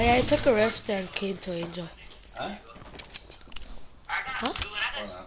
Oh yeah, I took a rift and came to Angel. Huh? Huh? Hold on.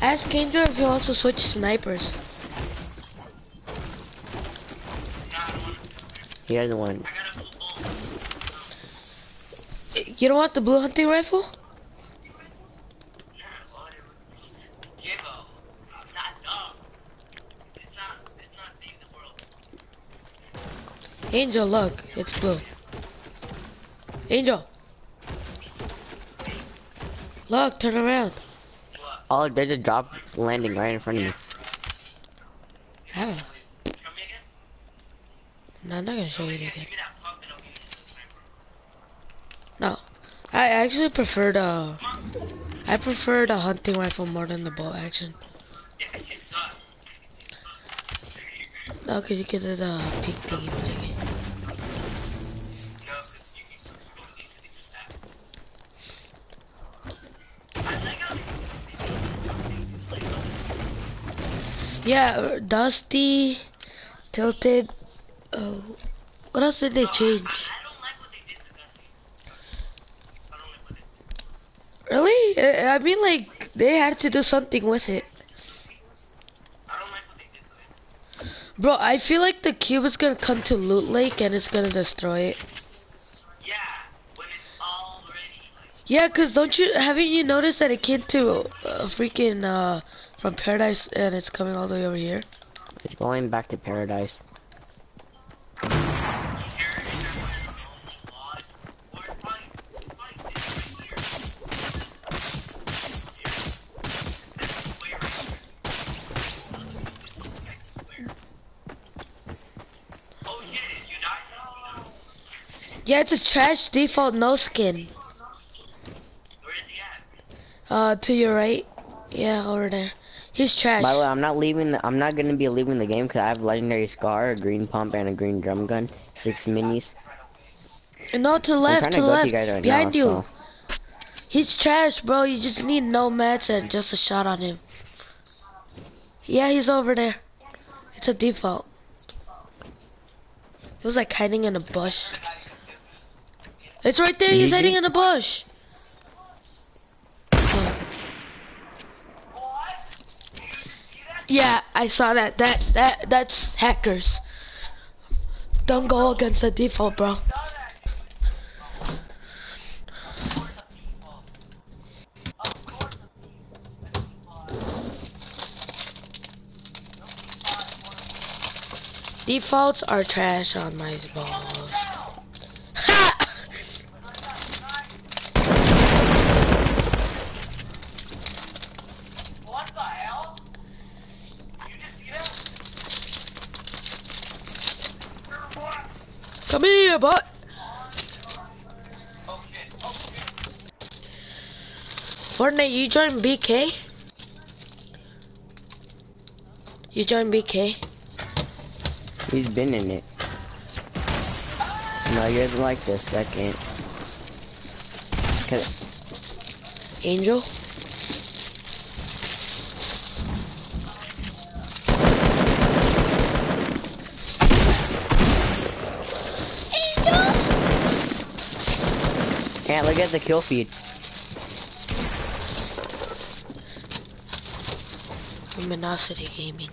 Ask Angel if he wants to switch snipers. He doesn't want. You don't want the blue hunting rifle? Angel, look, it's blue. Angel. Look, turn around. Oh, there's a drop landing right in front of you. How? No, I'm not gonna show you. No, I actually prefer the. Uh, I prefer the hunting rifle more than the bolt action. No, cause you get the uh, peak thingy majiggy. Yeah, uh, Dusty, Tilted. Oh, what else did they change? Really? I mean, like they had to do something with it. Bro, I feel like the cube is gonna come to Loot Lake and it's gonna destroy it. Yeah, cause don't you haven't you noticed that it came to uh, freaking uh from Paradise and it's coming all the way over here? It's going back to paradise. Yeah, it's a trash default no skin. Uh, to your right. Yeah, over there. He's trash. By the way, I'm not leaving. The, I'm not gonna be leaving the game because I have legendary scar, a green pump, and a green drum gun, six minis. no, to the I'm left, to to the left, to right behind now. you. So He's trash, bro. You just need no match and just a shot on him. Yeah, he's over there. It's a default. He was like hiding in a bush. It's right there. He's hiding in the bush. Yeah, I saw that. That that that's hackers. Don't go against the default, bro. Defaults are trash on my balls. Ha! What the hell? You just see that? Come here. Oh shit, oh shit. Fortnite, you join BK? You join BK? he's been in it. No, you're like the second. Angel? Yeah, look at the kill feed. Luminosity Gaming.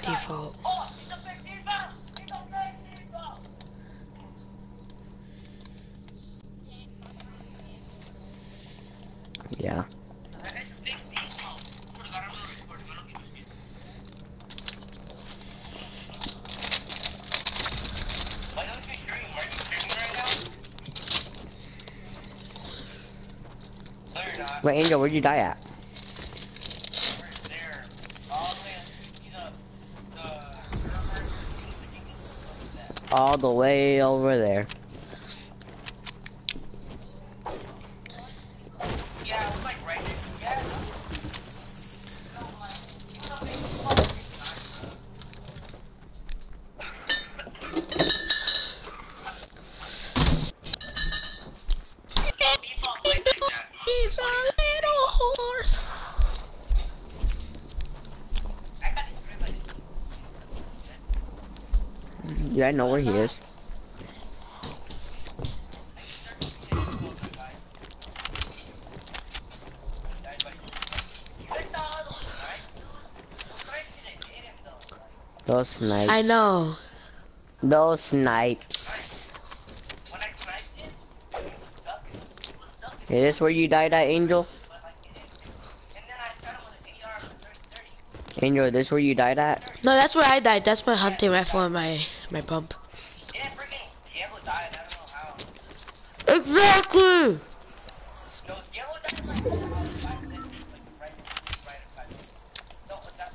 Default. Oh, he's a big diva! He's a big diva! Yeah. Es a big diva! Por agarrar una recording, no lo que yo Why don't you stream? Are you streaming right now? No, you're not. Wait, Angel, where'd you die at? All the way over there. yeah, it was like right there. Yeah. Yeah, I know where he is. Those snipes? Those snipes didn't hit him though. Those snipes. I know. Those snipes. When I sniped him, he was ducking. He was ducking, Is this where you died at, Angel? but like it hit him. And then I shot him with an AR with 30 Angel, this where you died at? No, that's where I died. That's my hunting rifle and my my pump. Didn't freaking Diablo die? I don't know how. Exactly. No, Diablo died like about five seconds, like right, right at five seconds. No, but that.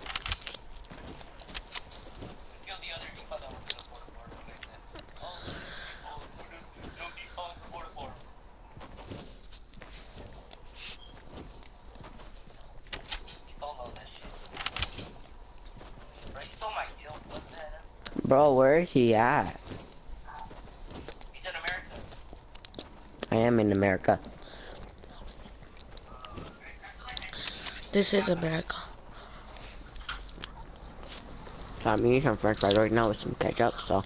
Kill the other default that was in the quarter four. Like I said. Oh, oh, no default for quarter four. He stole all that shit. Bro, he stole my kill. What's that? Bro, where is he at? He's in America. I am in America. This is America. I'm eating some french fries right now with some ketchup, so.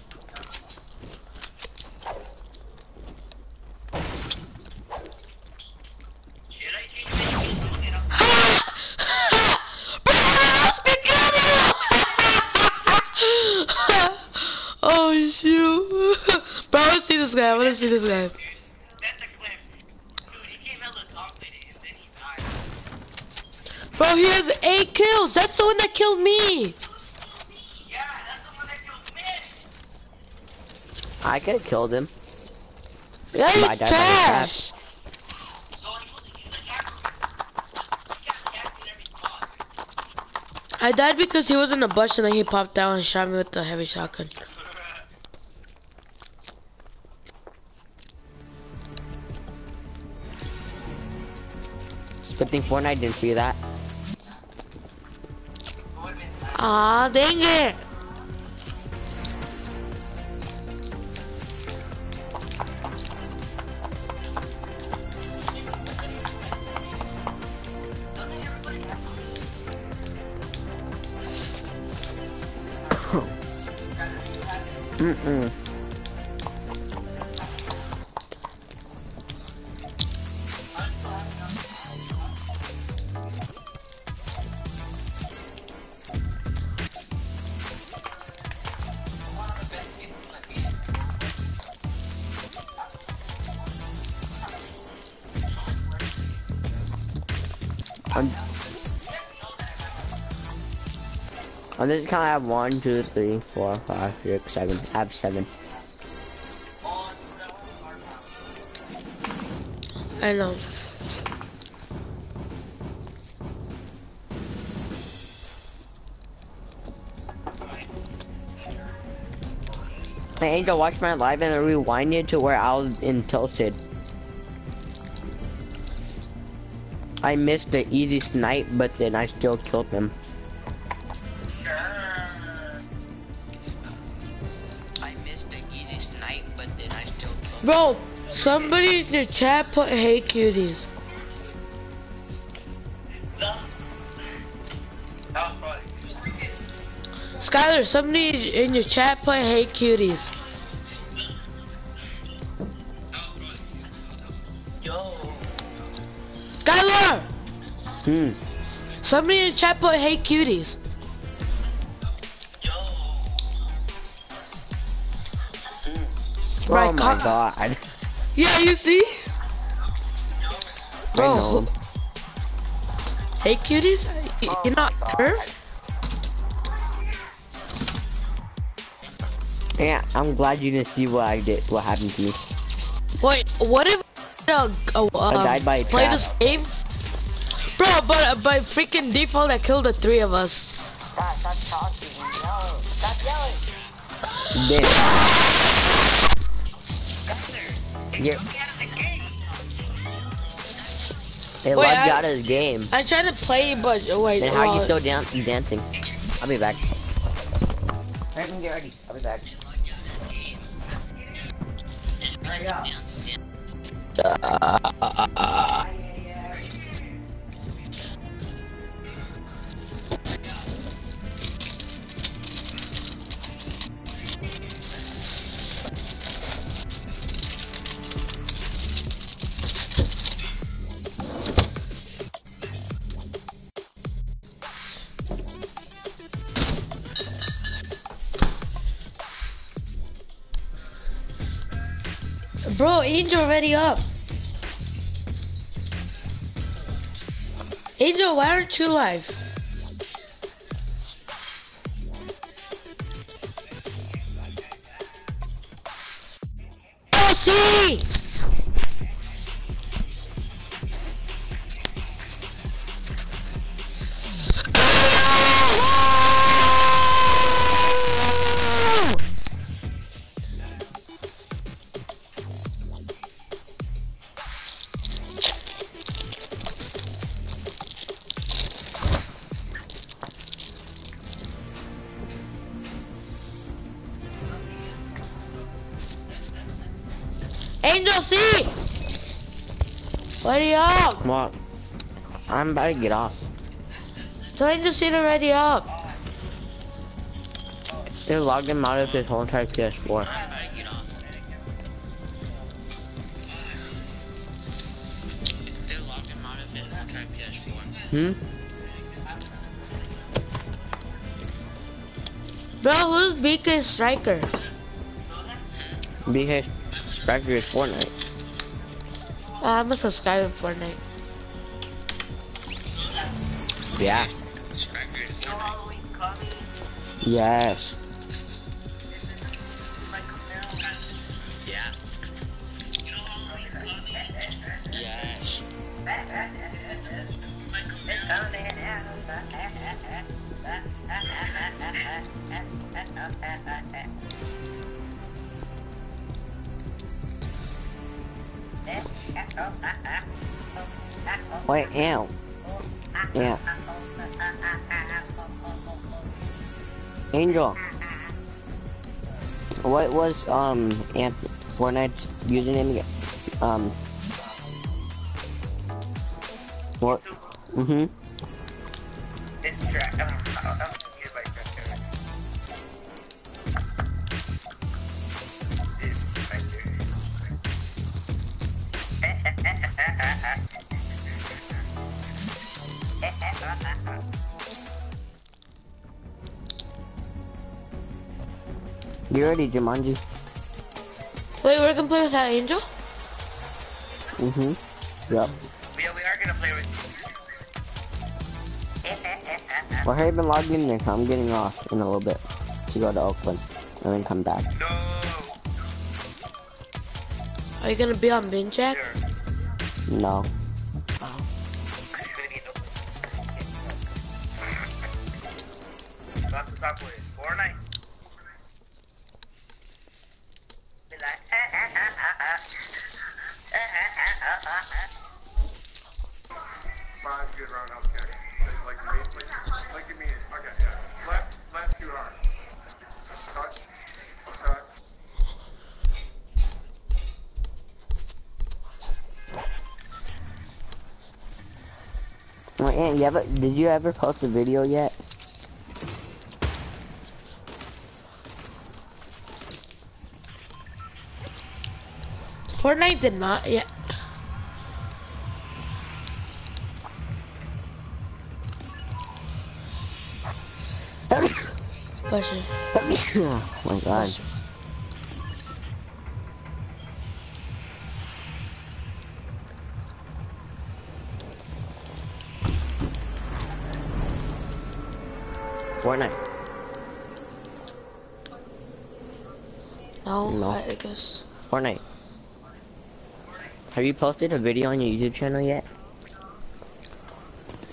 He died. Bro, he has eight kills. That's the one that killed me. Yeah, that's the one that killed me. I could have killed him. Yeah, he's I died by the trap. trash. No, he was, he's a captain. He kept capping every spot. I died because he was in a bush and then he popped out and shot me with the heavy shotgun. Thing Fortnite didn't see that. Would've been nice. Aw, dang it. Doesn't everybody have Mm-mm. On, on this account, I have one, two, three, four, five, six, seven. I have seven. I want a hard round. I know. Angel, watch my live and rewind it to where I was in Tilted. I missed the easy snipe, but then I still killed him. Sure. I missed the easy snipe, but then I still killed Bro, somebody in the chat put hey cuties. The. That was probably. Skylar, somebody in your chat put hey cuties. Hmm. Somebody in the chat put hey cuties. Yo. Right, oh my god. Yeah, you see? Bro, hey cuties? Y- You're not her? Yeah, I'm glad you didn't see what I did, what happened to me. Wait, what if uh, uh, I died by a play trap. this game? Bro, but by freaking default, I killed the three of us. Stop, stop talking. No. Stop yelling. Then, Skyler. yeah, Get out of the game. Wait, logged I- out of the game. I tried to play, but uh, wait. Then how are you still dan dancing? I'll be back. Hurry up and get ready. I'll be back. Hurry up. Angel, ready up. Angel, why aren't you live? What? I'm about to get off. See to ready up. They logged him out of his whole entire PS4. They logged him out of his entire PS4. Hmm? Bro, who's Beacon Striker? Because Striker is Fortnite. Uh, I'm a subscriber for Fortnite. It's coming. Wait, ow. Yeah. Angel. What was um Ant Fortnite's username again? Um. What? Mm-hmm. This track. You ready, Jumanji? Wait, we're gonna play with that Angel? Mhm. Yep. Yeah, we are gonna play with. Well, hurry up and log in there. 'cause I'm getting off in a little bit to go to Oakland and then come back. No. Are you gonna be on bin check? No. Five good roundhouse kicks. Like, like me, like, like me. Okay, yeah. Left, left too hard. Touch, touch. Wait, Aunt, you ever, did you ever post a video yet? Fortnite did not yet. Question. oh my god. Fortnite. No, No. I I guess. Fortnite. Have you posted a video on your YouTube channel yet?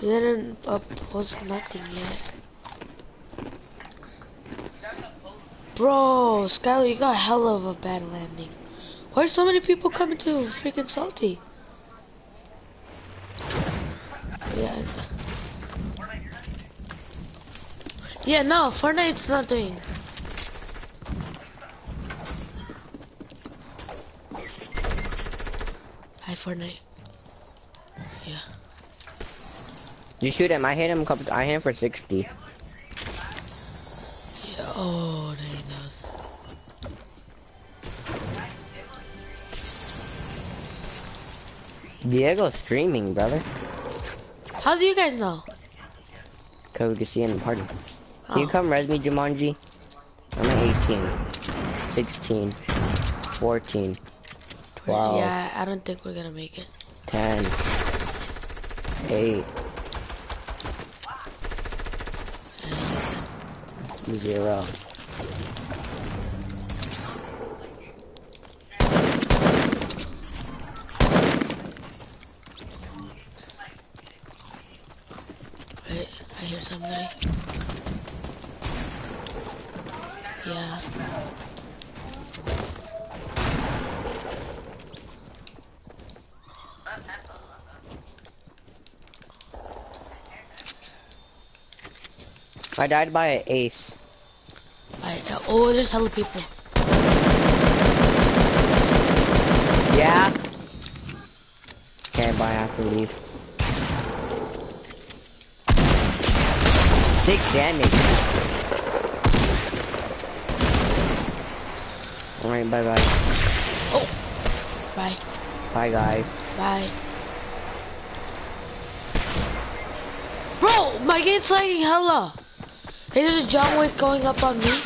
You didn't uh, post nothing yet. Bro, Skylar, you got a hell of a bad landing. Why are so many people coming to freaking salty? Yeah. Yeah, no, Fortnite's not doing. Hi, Fortnite. Yeah. You shoot him. I hit him. I hit him for 60. Oh, they knows. Diego's streaming, brother. How do you guys know? Cause we can see in the party. Can you Oh. come res me, Jumanji? I'm at 18, 16, 14, 12, Yeah, I don't think we're gonna make it. 10, 8, 0. Wait, I hear somebody. Yeah. I died by an ace. Oh, there's hella people. Yeah? Okay, bye, I have to leave. Six damage. Alright, bye bye. Oh. Bye. Bye guys. Bye. Bro, my game's lagging hella. Hey, there's a John Wick going up on me.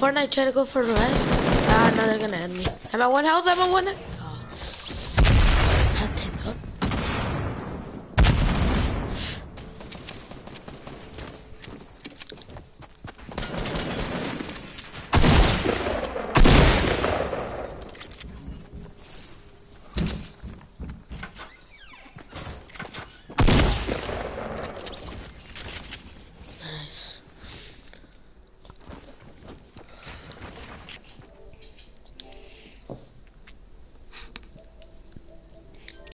Fortnite try to go for the rest. Ah, no, they're gonna end me. I'm at one health, I'm at one health.